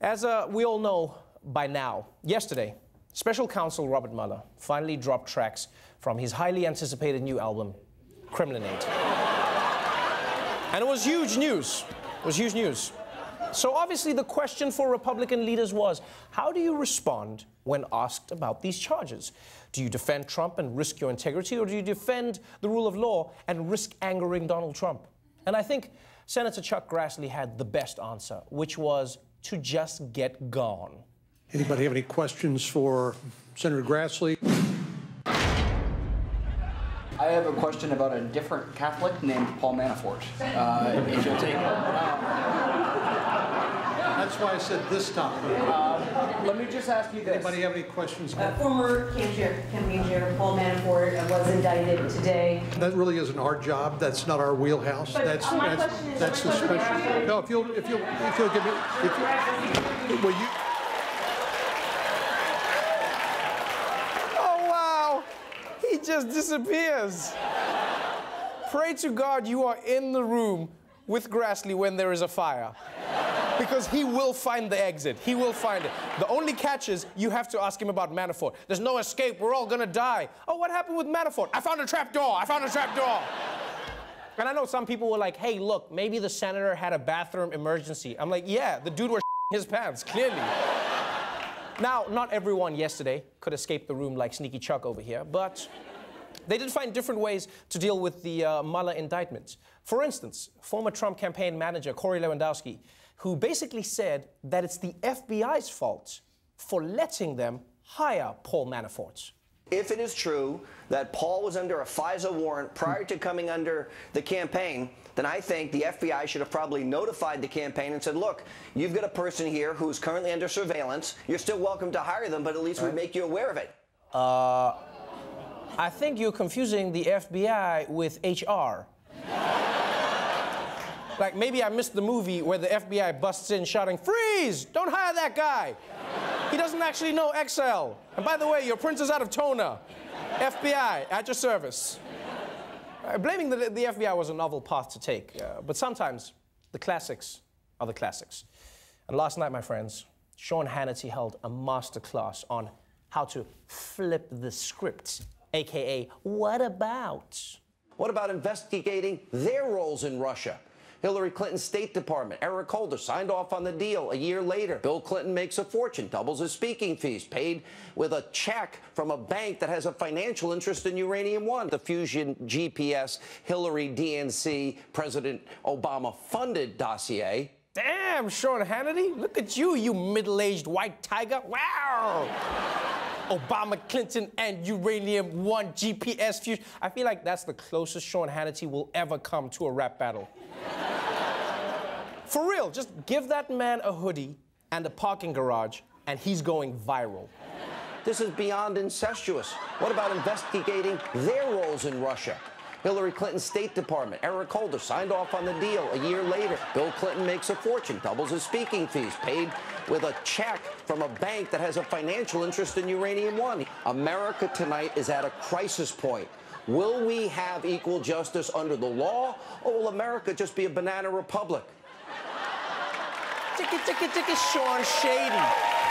As uh, we all know by now, yesterday, special counsel Robert Mueller finally dropped tracks from his highly anticipated new album, Kremlinade. and it was huge news. It was huge news. So obviously the question for Republican leaders was, how do you respond when asked about these charges? Do you defend Trump and risk your integrity, or do you defend the rule of law and risk angering Donald Trump? And I think Senator Chuck Grassley had the best answer, which was to just get gone. Anybody have any questions for Senator Grassley? I have a question about a different Catholic named Paul Manafort. Uh, if you'll take That's why I said this time. Uh, let me just ask you this. Anybody have any questions? Uh, former campaign chair Paul Manafort was indicted today. That really isn't our job. That's not our wheelhouse. But, that's uh, my that's question is, that's the what was the special. No, if you'll if you'll if you'll give me if you, will you. Oh, wow. He just disappears. Pray to God you are in the room with Grassley when there is a fire. Because he will find the exit. He will find it. The only catch is you have to ask him about Manafort. There's no escape. We're all gonna die. Oh, what happened with Manafort? I found a trap door. I found a trap door. And I know some people were like, hey, look, maybe the senator had a bathroom emergency. I'm like, yeah, the dude was his pants, clearly. Now, not everyone yesterday could escape the room like Sneaky Chuck over here, but they did find different ways to deal with the uh, Mueller indictment. For instance, former Trump campaign manager Corey Lewandowski, who basically said that it's the FBI's fault for letting them hire Paul Manafort. If it is true that Paul was under a FISA warrant prior to coming under the campaign, then I think the FBI should have probably notified the campaign and said, look, you've got a person here who's currently under surveillance. You're still welcome to hire them, but at least we'd make you aware of it. Uh, I think you're confusing the FBI with HR. Like maybe I missed the movie where the FBI busts in shouting, freeze, don't hire that guy. He doesn't actually know Excel. And by the way, your printer's out of toner. FBI, at your service. Uh, blaming the, the FBI was a novel path to take, uh, but sometimes the classics are the classics. And last night, my friends, Sean Hannity held a master class on how to flip the script, aka, what about? What about investigating their roles in Russia? Hillary Clinton's State Department, Eric Holder, signed off on the deal a year later. Bill Clinton makes a fortune, doubles his speaking fees, paid with a check from a bank that has a financial interest in Uranium One. The Fusion GPS, Hillary DNC, President Obama funded dossier. Damn, Sean Hannity, look at you, you middle aged white tiger. Wow! Obama, Clinton, and Uranium One GPS fusion. I feel like that's the closest Sean Hannity will ever come to a rap battle. For real, just give that man a hoodie and a parking garage, and he's going viral. This is beyond incestuous. What about investigating their roles in Russia? Hillary Clinton's State Department, Eric Holder, signed off on the deal a year later. Bill Clinton makes a fortune, doubles his speaking fees, paid with a check from a bank that has a financial interest in Uranium One. America tonight is at a crisis point. Will we have equal justice under the law, or will America just be a banana republic? Ticky, ticky, ticky, Sean Shady.